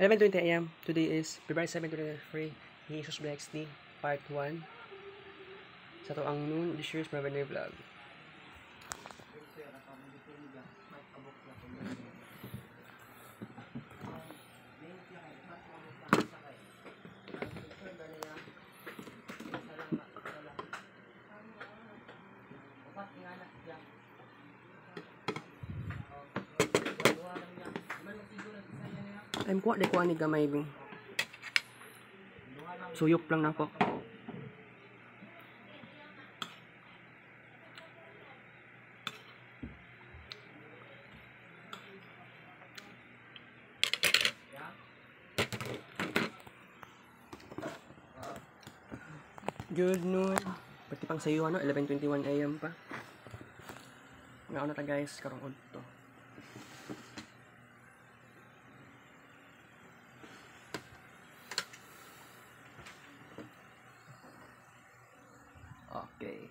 11.20 a.m. Today is February 7, 2023. Jesus Black XD, Part 1. Sa to ang noon, this year's Revenue Vlog. I'm kuha de kuha ni gamay bing. Suyok lang na ako. Good noon. Pati pang sayo ano, 11.21 am pa. Nga na ta guys, karong udto. Okay.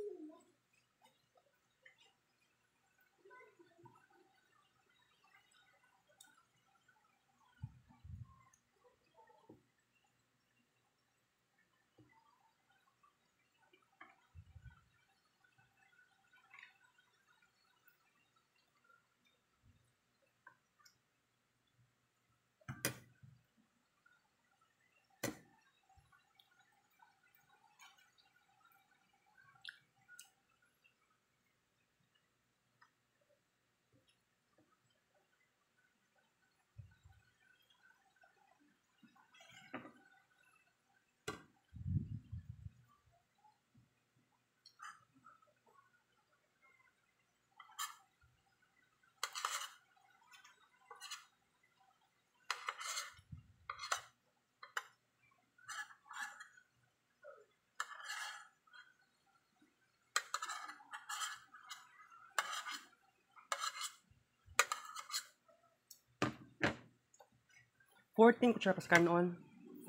14 kutsara pas kanon.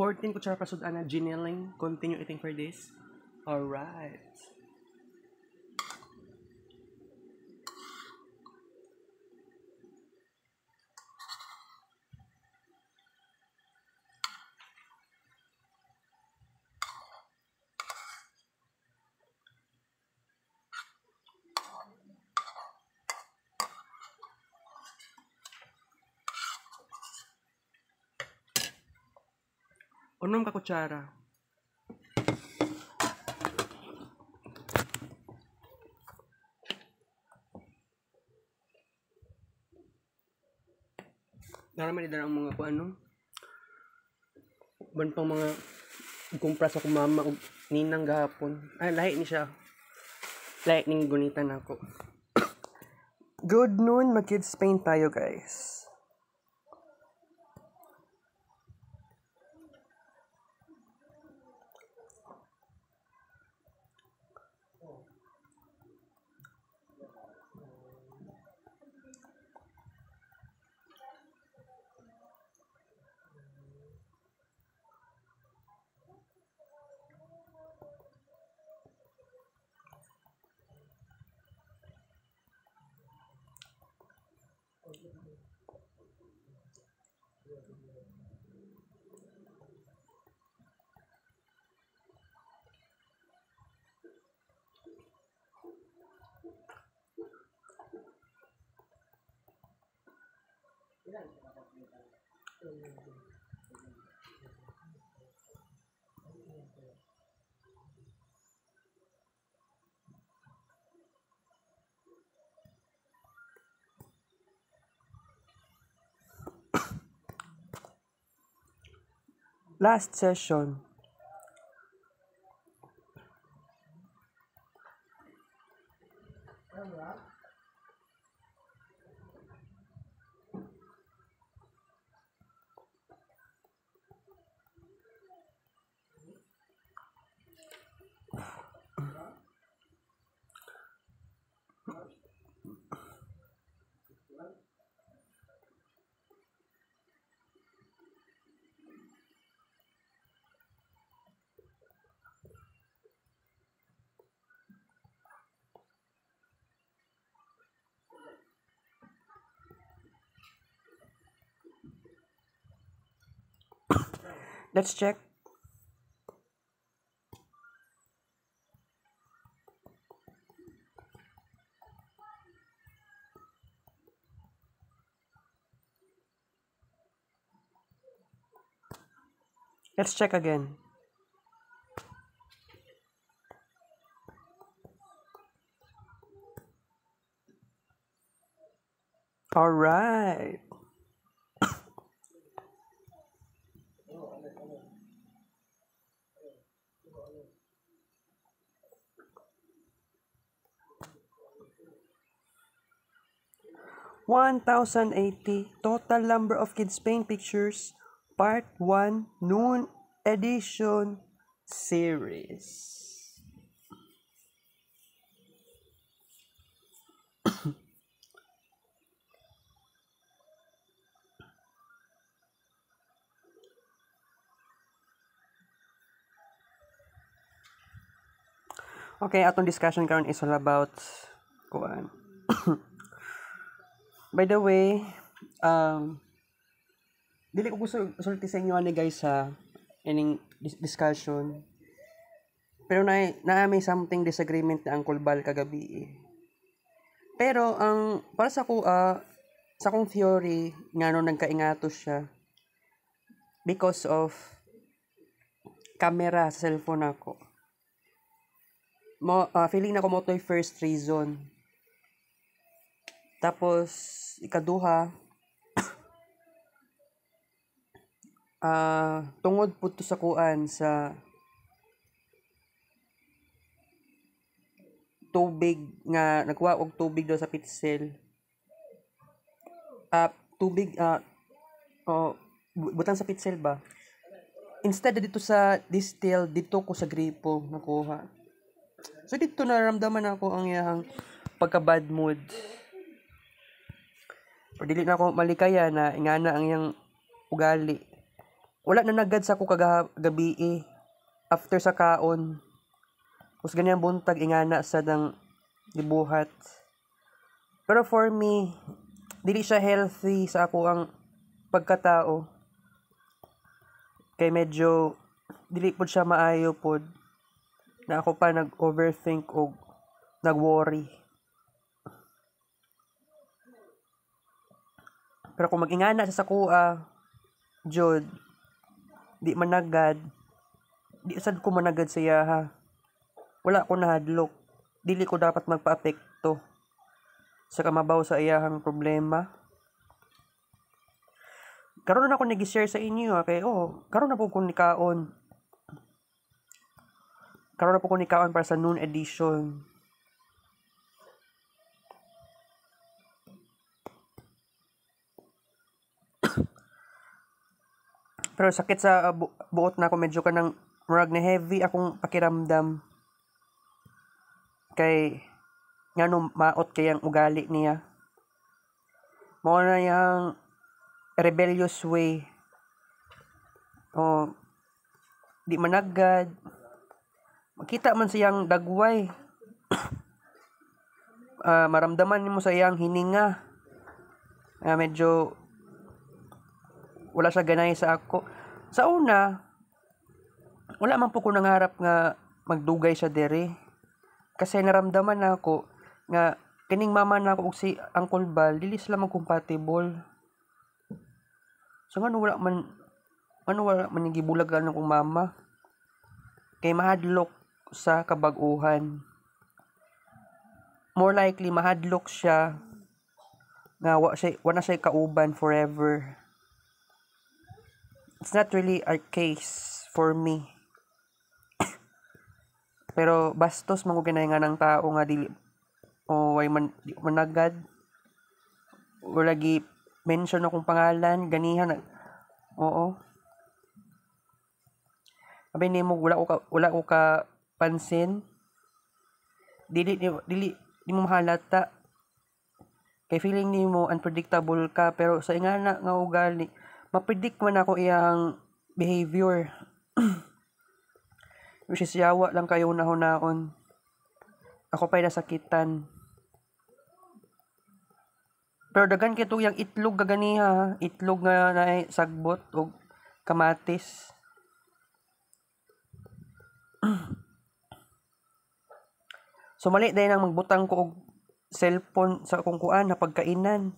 14 kutsara pa sud ana ginelling. Continue eating for this. Alright. Unom ka kutsara. Naraman nila ang mga kung ano. Ban pang mga kumpra sa kong mama ug ninang gahapon. Ay, lahi ni siya. Lahi ning gunitan ako. Good noon, mag-kids Spain tayo guys. Gracias. Last session. Let's check. Let's check again. All right. One thousand eighty total number of kids paint pictures, part one, noon edition series. Okay, atong discussion karon is all about kuan. By the way, um dili ko gusto sulti sa inyo ani guys sa ining dis- discussion. Pero na na may something disagreement na ang Bal kagabi. eh. Pero ang para sa ko ah, sa kong theory ngano nagkaingato siya because of camera sa cellphone ako mo ah, feeling na ko mo to first reason. Tapos ikaduha ah tungod po to sa kuan sa tubig nga nagwa og tubig daw sa pitsel. Ah tubig ah oh, bu- butang sa pitsel ba? Instead dito sa distill dito ko sa gripo nakuha. So dito naramdaman ako ang iyang pagka bad mood. Pero dili na ako malikaya na ingana ang iyang ugali. wala na nagad sa ko kagabi eh. After sa kaon. Kus ganyan buntag ingana sa dang gibuhat. Pero for me, dili siya healthy sa ako ang pagkatao. Kay medyo dili pod siya maayo pod na ako pa nag-overthink o nag-worry. Pero kung mag-ingana sa sakua, Jod, di managad, di sad ko managad siya ha. Wala ko nahadlok. Dili ko dapat magpa-apekto sa kamabaw sa iyahang problema. Karon na ako nag-share sa inyo ha, kay oh, karon na po ko ni kaon. Karon po ko ni kaon para sa noon edition. Pero sakit sa uh, bu- buot na ako medyo kanang murag na heavy akong pakiramdam. Kay ngano maot kay ang ugali niya. Mao na yang rebellious way. Oh, di managad. Makita man siyang dagway. uh, maramdaman mo sa iyang hininga. Uh, medyo wala siya ganay sa ako. Sa una, wala man po ko nangarap nga magdugay siya dere. Kasi naramdaman na ako nga kining mama na ako si Uncle Bal, dili sila mag-compatible. So nga wala man ano wala man yung gibulagan akong mama. Kay mahadlok sa kabag-uhan. More likely mahadlok siya nga wa siya, wala siya kauban forever it's not really a case for me. Pero bastos man nga ng tao nga dili o way man di managad o lagi mention akong pangalan ganihan oo Sabi ni mo wala ko ka, wala ko ka pansin dili dili di mo mahalata kay feeling ni mo unpredictable ka pero sa ingana nga ugali mapredict man ako iyang behavior. Which is yawa lang kayo nahunaon. Ako pa'y nasakitan. Pero dagan kito yung itlog gaganiha, itlog nga na sagbot o kamatis. so mali dahil nang magbutang ko og cellphone sa akong kuan na pagkainan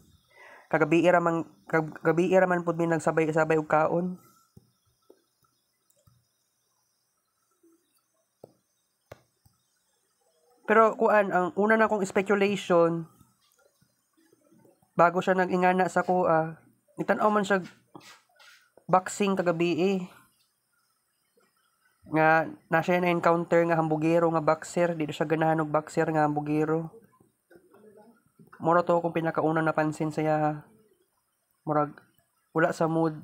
kagabi ra man kagabi ra man pud mi nagsabay-sabay og kaon Pero kuan ang una na kong speculation bago siya nag-ingana sa kuha, nitan-aw man siya boxing kagabi eh. Nga na siya na encounter nga hambugero nga boxer, di siya ganahan og boxer nga hambugero. Mura to kung pinakauna napansin saya murag wala sa mood.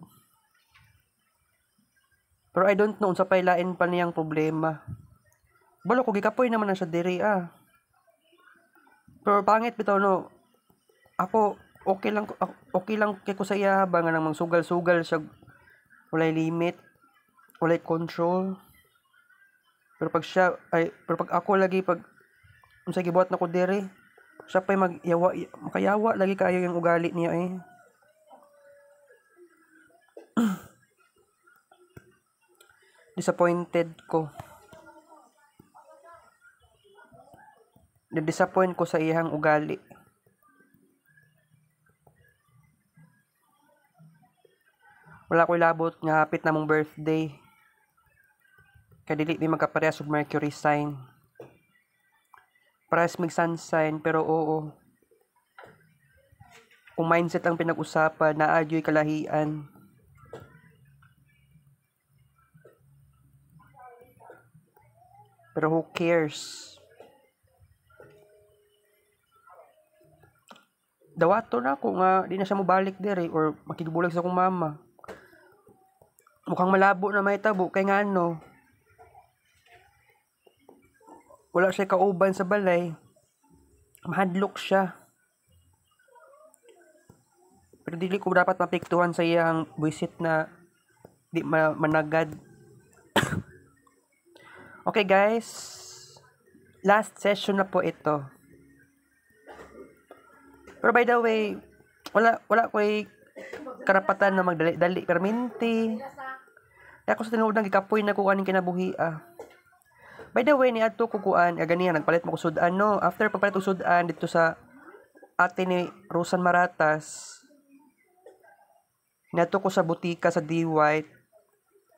Pero I don't know unsa pay lain pa niyang problema. Balo ko gikapoy naman na siya diri ah. Pero pangit bitaw no. Ako okay lang okay lang kay ko sa iya ba nga nang sugal-sugal siya walay limit, walay control. Pero pag siya ay pero pag ako lagi pag unsa gibuhat nako diri, siya pa'y magyawa, makayawa lagi kayo yung ugali niya eh. Disappointed ko. Na-disappoint ko sa iyang ugali. Wala ko labot nga hapit na mong birthday. Kadili di magkaparehas og Mercury sign. Parehas mig sun sign, pero oo. Kung mindset ang pinag-usapan, naadyo'y kalahian. Pero who cares? Dawato na ako nga, di na siya mabalik dire or makikibulag sa akong mama. Mukhang malabo na may tabo, kay nga ano, wala siya kauban sa balay. Mahadlok siya. Pero dili ko dapat mapiktuhan sa iyang buisit na di ma- managad. okay guys, last session na po ito. Pero by the way, wala wala ko karapatan na magdali-dali perminti. Kaya ako sa tinuod ng gikapoy na kukuhanin kinabuhi ah. By the way, ni adto kukuan, ganiya nagpalit mo ko sudan no. After pagpalit ko sudan dito sa ate ni Rosan Maratas, Nato ko sa butika sa D-White.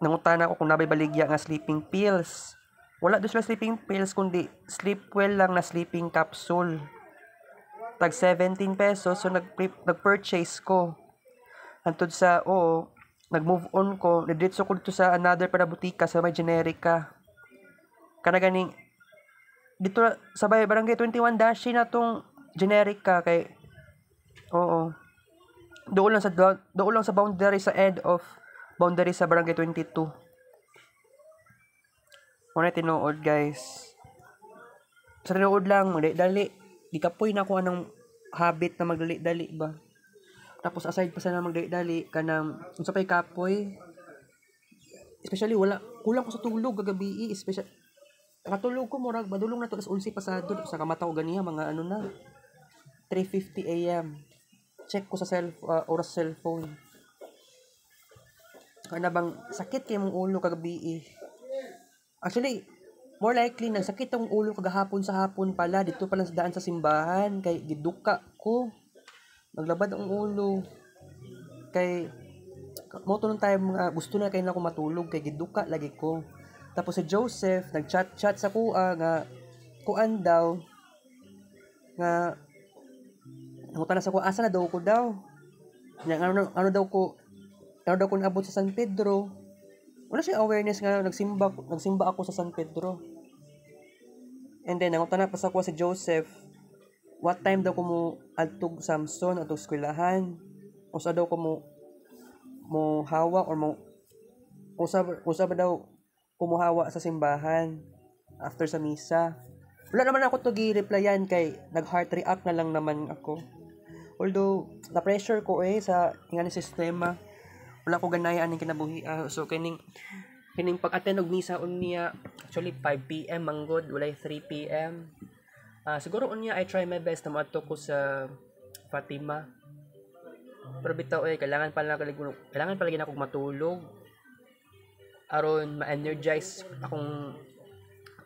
Nangutana ko kung nabay baligya nga sleeping pills. Wala doon sila sleeping pills, kundi sleep well lang na sleeping capsule. Tag 17 pesos, so nag nag-purchase ko. Antod sa, oo, nag-move on ko. Nadiritso ko dito sa another para butika sa may generica kana ganing dito sa bay barangay 21 dashi na tong generic ka kay oo. Doon lang sa doon lang sa boundary sa end of boundary sa barangay 22 Muna tinuod guys. Sa tinuod lang dali di kapoy na ko anong habit na magdali-dali ba? Tapos aside pa sa na magdali-dali kanang unsa pay kapoy especially wala kulang ko sa tulog gagabi especially Katulog ko murag badulong na to as 11 pasado sa kamata ko ganiya mga ano na 3:50 AM. Check ko sa cell uh, oras cellphone. Kana bang sakit kay mong ulo kagabi. Actually, more likely nang sakit ang ulo kagahapon sa hapon pala dito pala sa daan sa simbahan kay giduka ko. Naglabad ang ulo. Kay mo to tayo mga gusto na kay na ko matulog kay giduka lagi ko. Tapos si Joseph, nag-chat-chat sa kuha nga, kuan daw, nga, nangutan na sa kuha, asa na daw ko daw. Nga, ano, ano daw ko, ano daw ko naabot sa San Pedro. Wala siya awareness nga, nagsimba, nagsimba ako sa San Pedro. And then, nangutan na pa sa kuha si Joseph, what time daw ko mo altog Samson atog eskwelahan. O sa daw ko mo, mo hawa or mo, sa ba daw, kumuhawa sa simbahan after sa misa. Wala naman ako to gi-replyan kay nag-heart react na lang naman ako. Although, na-pressure ko eh sa nga sistema. Wala ko ganaya aning kinabuhi. Uh, so, kining kining pag-attend og misa unya actually 5 PM manggod, walay 3 PM. Uh, siguro unya I try my best na maadto ko sa Fatima. Pero bitaw eh, kailangan pala kailangan pala gina akong matulog aron ma-energize akong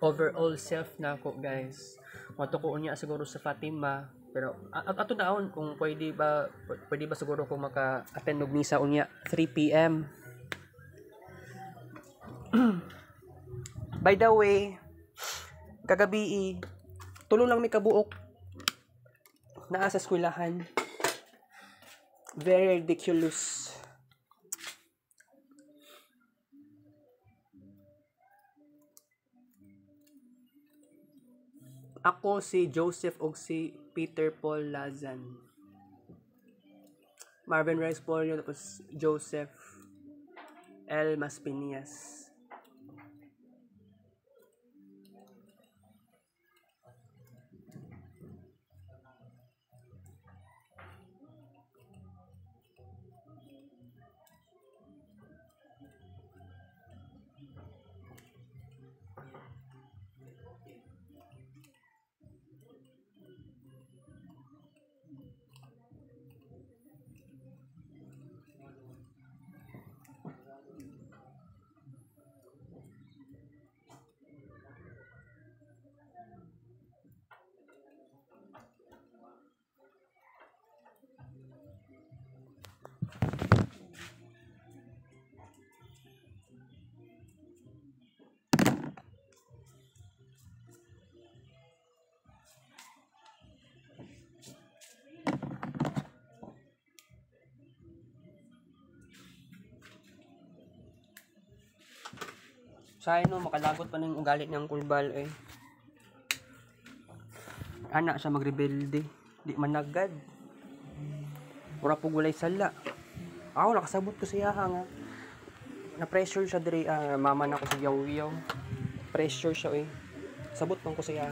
overall self na ako guys. Mato ko unya siguro sa Fatima pero ato daon kung pwede ba pwede ba siguro kung maka-attend og misa unya 3 PM By the way kagabi tulong lang mi kabuok. Naa sa eskwelahan. Very ridiculous Ako si Joseph og si Peter Paul Lazan. Marvin Rice Polio tapos Joseph L. Maspinias. Say no, makalagot pa ng ugali ng kulbal eh. Anak siya magrebelde. Di managad. Wala po gulay sala. Ako, nakasabot ko siya nga. Na-pressure siya dire. Uh, mama na ko sa yaw-yaw. Pressure siya eh. Sabot pang ko siya.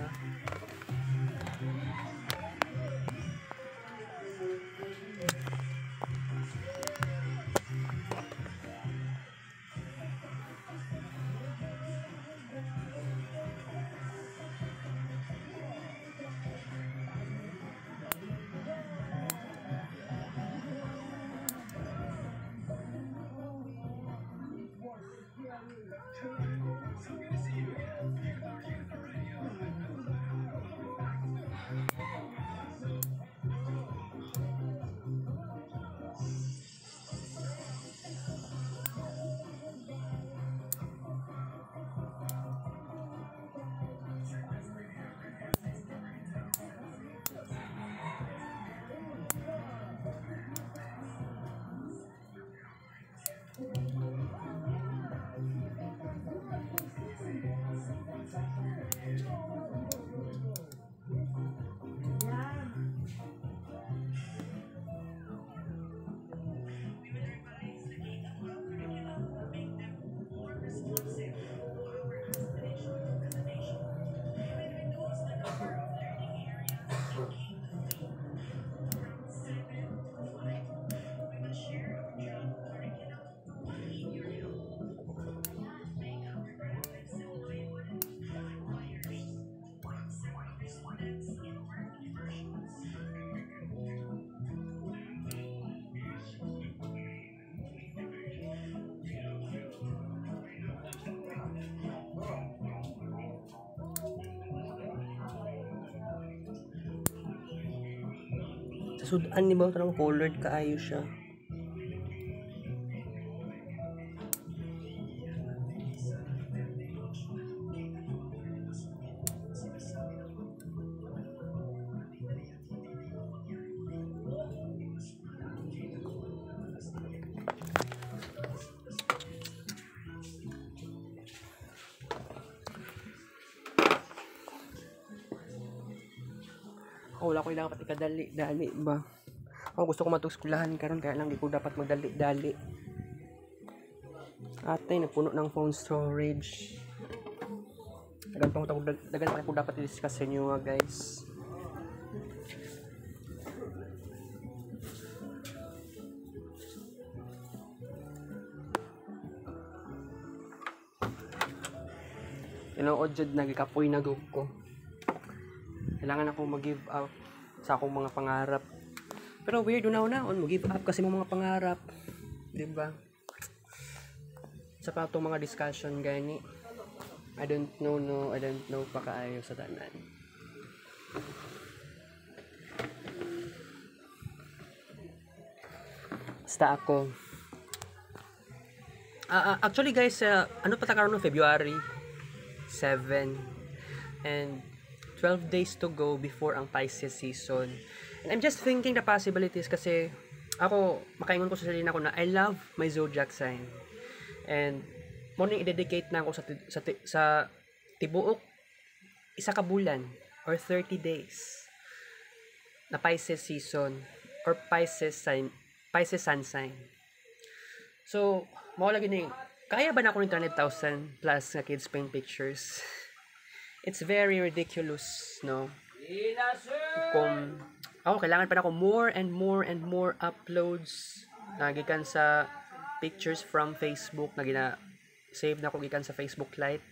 Sudan ni ba tarang colored kaayo siya. Wala ko dapat ikadali-dali ba. Ako gusto ko matuskulahan karon kaya lang di ko dapat magdali-dali. Atay nagpuno ng phone storage. Dagan pa ko dagan pa ko dapat i-discuss sa inyo nga guys. Tinuod jud nagikapoy na gug ko kailangan ako mag-give up sa akong mga pangarap. Pero weird una una on mag-give up kasi mga pangarap. 'Di ba? Sa pa itong mga discussion gani. I don't know no, I don't know pa kaayo sa tanan. Basta ako. Ah, actually guys, uh, ano pa ta karon no February 7 and 12 days to go before ang Pisces season. And I'm just thinking the possibilities kasi ako, makaingon ko sa sarili ko na I love my zodiac sign. And morning i-dedicate na ako sa sa, sa tibuok isa ka bulan or 30 days na Pisces season or Pisces sign Pisces sun sign. So, mawala gini kaya ba na ako ng 300,000 plus na kids paint pictures? it's very ridiculous, no? Kung ako, kailangan pa na ako more and more and more uploads na gikan sa pictures from Facebook na gina save na ko gikan sa Facebook Lite.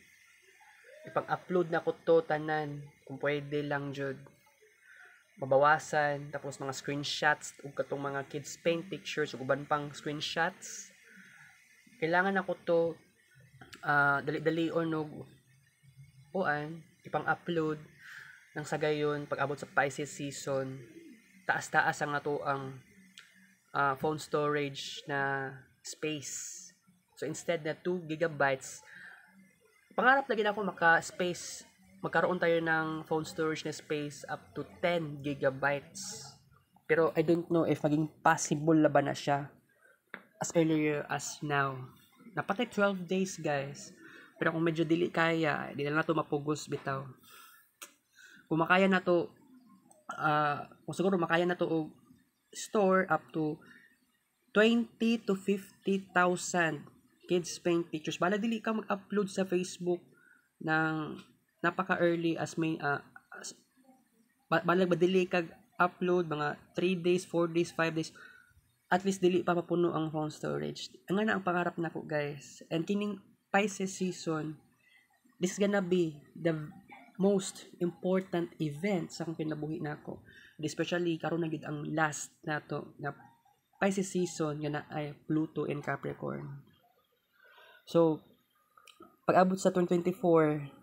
Ipag-upload na ko to tanan kung pwede lang jud. Mabawasan tapos mga screenshots ug katong mga kids paint pictures ug uban pang screenshots. Kailangan ako to uh, dali-dali or no uan ipang-upload ng sagayon pag abot sa Pisces season taas-taas ang nato ang uh, phone storage na space. So instead na 2 gigabytes pangarap na ako maka space magkaroon tayo ng phone storage na space up to 10 gigabytes. Pero I don't know if maging possible na ba na siya as earlier as now. Napatay 12 days guys pero kung medyo dili kaya, di na to mapugos bitaw. Kung makaya na to, uh, kung siguro makaya na to og store up to 20 to 50,000 kids paint pictures. Bala dili ka mag-upload sa Facebook ng napaka-early as may uh, as, balag ba dili kag upload mga 3 days, 4 days, 5 days at least dili pa mapuno ang phone storage. Ang na ang pangarap nako guys. And kining Pisces season, this is gonna be the most important event sa akong kinabuhi nako. Especially karon na gid ang last nato na Pisces season nga na ay Pluto in Capricorn. So pag abot sa 2024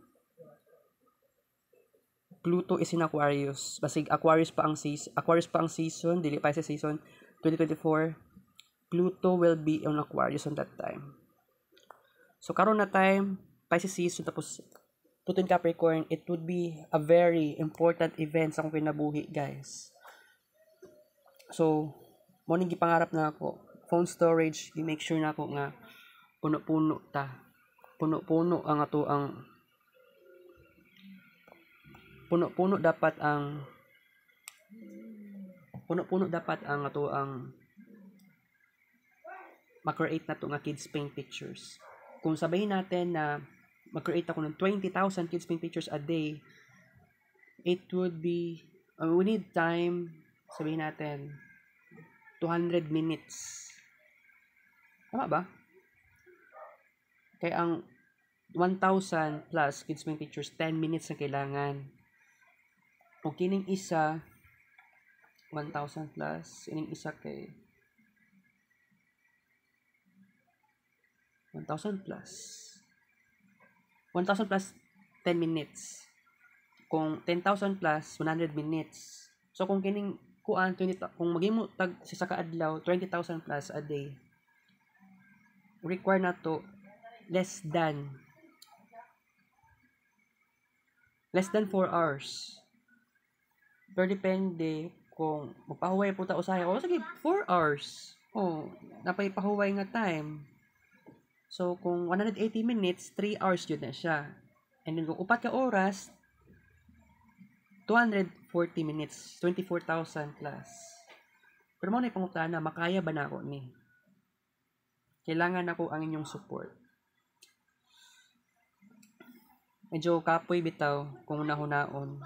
Pluto is in Aquarius. Basig Aquarius pa ang season, Aquarius pa ang season, dili Pisces season 2024. Pluto will be in Aquarius on that time. So karon na time Pisces season tapos Pluto Capricorn, it would be a very important event sa akong kinabuhi, guys. So, mo ning gipangarap na ako, phone storage, i-make sure na ako nga puno-puno ta. Puno-puno ang ato ang puno-puno dapat ang puno-puno dapat ang ato ang ma-create na to nga kids paint pictures kung sabihin natin na mag-create ako ng 20,000 kids paint pictures a day, it would be, uh, we need time, sabihin natin, 200 minutes. Tama ba? Kaya ang 1,000 plus kids paint pictures, 10 minutes na kailangan. Kung kining isa, 1,000 plus, kining isa kay 1,000 plus. 1,000 plus 10 minutes. Kung 10,000 plus 100 minutes. So kung kining kuan 20 ta- kung magimo tag sa ka adlaw 20,000 plus a day require na to less than less than 4 hours pero depende kung magpahuway po ta usahay o sige 4 hours oh napay pahuway nga time so kung 180 minutes 3 hours yun na siya. And then kung upat ka oras 240 minutes 24,000 plus. Pero mo na pangutana makaya ba na ako ni? Kailangan ako ang inyong support. Medyo kapoy bitaw kung nahunaon.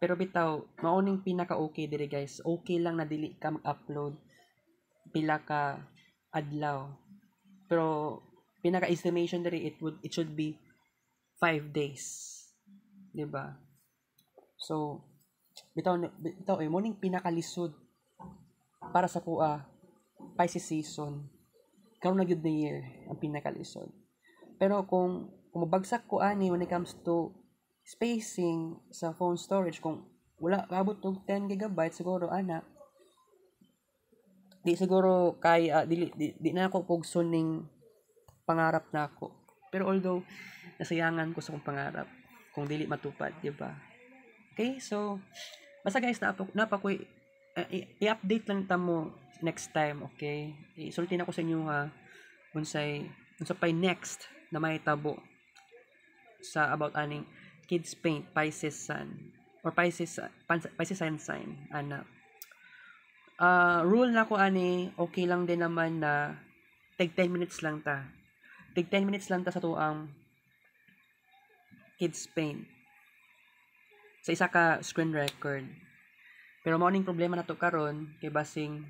Pero bitaw, mauning pinaka-okay diri guys. Okay lang na dili ka mag-upload. Pila ka adlaw. Pero pinaka-estimation diri it would it should be 5 days. 'Di ba? So bitaw bitaw eh morning pinaka-lisod para sa kuha Pisces season. Karon na gyud the year ang pinaka-lisod. Pero kung kung mabagsak ko ani when it comes to spacing sa phone storage kung wala abot og 10 gigabyte siguro ana di siguro kay uh, di, di, di na ako pugson ning pangarap na ako. Pero although nasayangan ko sa kong pangarap kung dili matupad di ba? Okay so basta guys napa napa ko uh, i-update lang ta mo next time okay? Isulti na ko sa inyo ha unsay unsa pay next na may tabo sa about aning kids paint Pisces sun or Pisces Pisces sun sign ana uh, rule na ko ani okay lang din naman na tag 10 minutes lang ta. Tag 10 minutes lang ta sa tuang kids paint sa isa ka screen record. Pero morning problema na to karon kay basing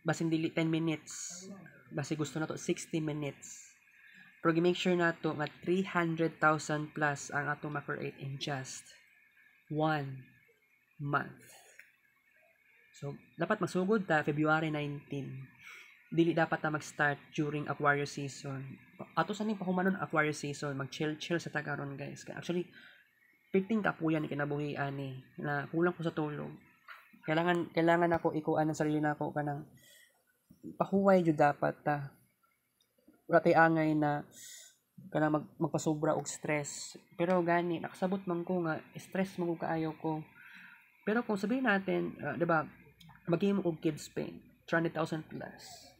basing dili 10 minutes. Basi gusto na to 60 minutes. Pero make sure na to nga 300,000 plus ang atong ma-create in just one month. So, dapat magsugod ta February 19. Dili dapat ta mag-start during Aquarius season. Ato sa ning pahumanon Aquarius season, mag-chill-chill sa tagaron guys. Actually, piting kapuyan kinabuhi ani na kulang ko sa tulog. Kailangan kailangan ako ikuan ang sarili nako kanang pahuway jud dapat ta wala tay angay na kana mag, magpasobra og stress pero gani nakasabot man ko nga stress man ko kaayo ko pero kung sabihin natin uh, 'di ba maghimo og kids pain 300,000 plus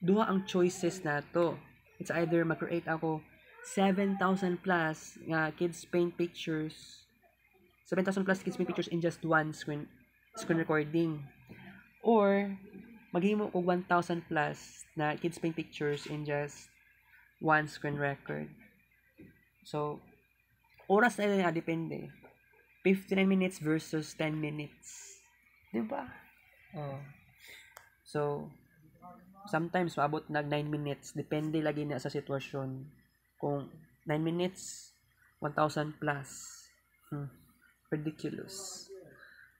duha ang choices nato it's either mag-create ako 7,000 plus nga kids paint pictures 7,000 plus kids paint pictures in just one screen screen recording or maghimo og 1,000 plus na kids paint pictures in just one screen record. So, oras na nga depende. 59 minutes versus 10 minutes. Di ba? Oh. So, sometimes maabot nag 9 minutes. Depende lagi na sa sitwasyon. Kung 9 minutes, 1,000 plus. Hmm. Ridiculous.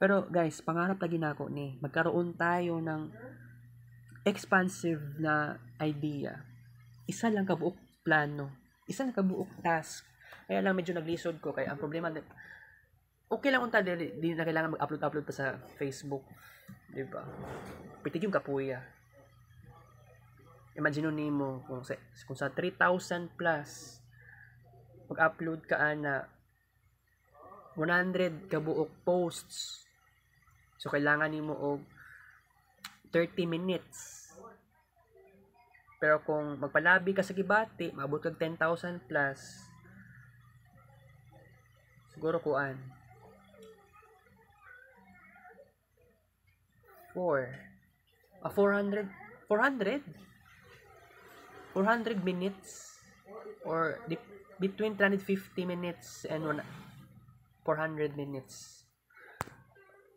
Pero guys, pangarap lagi na ako ni magkaroon tayo ng expansive na idea. Isa lang kabuok plano. Isa lang kabuok task. Kaya lang medyo naglisod ko kaya ang problema okay lang unta di, di na kailangan mag-upload-upload pa sa Facebook. Di ba? Pitig yung kapuya. Imagine nimo kung sa, kung sa 3,000 plus mag-upload ka na 100 kabuok posts So, kailangan nimo og 30 minutes. Pero kung magpalabi ka sa gibati, maabot kag 10,000 plus, siguro kuan. 4. Ah, 400? 400? 400 minutes? Or between 350 minutes and 400 minutes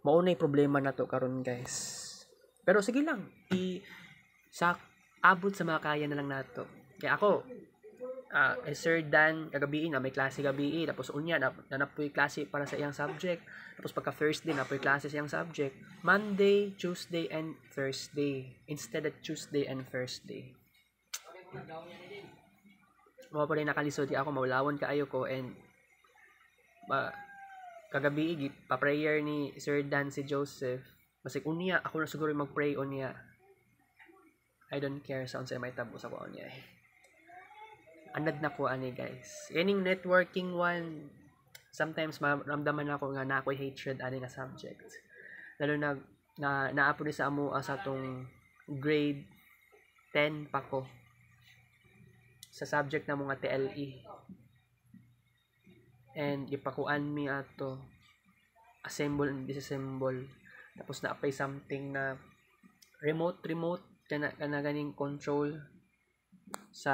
mao na problema na to karon guys pero sige lang i sa abot sa mga kaya na lang nato kaya ako uh, eh, Sir Dan kagabi na may klase gabi tapos unya na, napoy klase para sa iyang subject. Tapos pagka Thursday na napoy klase sa iyang subject. Monday, Tuesday and Thursday. Instead of Tuesday and Thursday. Mo pa rin nakalisod ako maulawon kaayo ko and ma kagabi igi pa prayer ni Sir Dan si Joseph. Basig unya ako na siguro mag-pray unya. I don't care sa unsa may tabo sa ko unya eh. Anad na ko ani guys. Ining networking one. Sometimes maramdaman ako nga na ako'y hatred ani nga subject. Lalo na na naapo ni sa amo sa tong grade 10 pa ko. Sa subject na mga TLE and ipakuan mi ato. Assemble and disassemble. Tapos na apply something na remote remote. Kana kana ganing control sa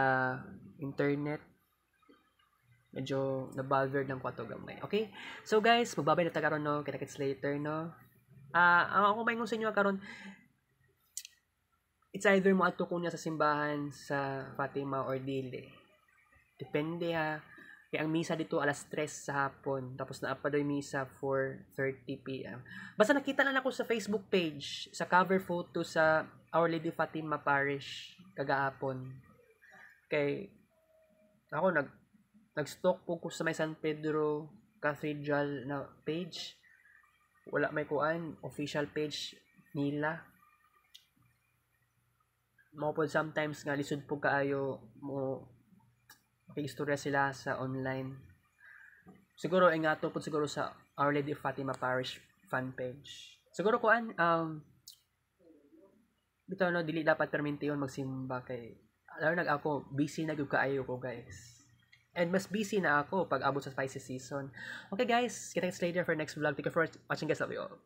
internet medyo na-bothered ng kwato gamay. Okay? So guys, magbabay na ta karon no, kita kits later no. Ah, uh, ako maingon sa inyo karon it's either mo ato niya sa simbahan sa Fatima or dili. Depende ha. Kaya ang misa dito alas 3 sa hapon. Tapos na pa misa 4.30 p.m. Basta nakita lang ako sa Facebook page, sa cover photo sa Our Lady Fatima Parish kagahapon. Kay ako nag nag-stalk po ko sa may San Pedro Cathedral na page. Wala may kuan, official page nila. Mo po sometimes nga lisod po kaayo mo makikistorya sila sa online. Siguro nga po siguro sa Our Lady Fatima Parish fan page. Siguro kuan um bitaw no dili dapat perminti yon magsimba kay nag ako busy na gyud kaayo ko guys. And mas busy na ako pag abot sa spicy season. Okay guys, kita-kits later for next vlog. Thank you for watching guys. Love you all.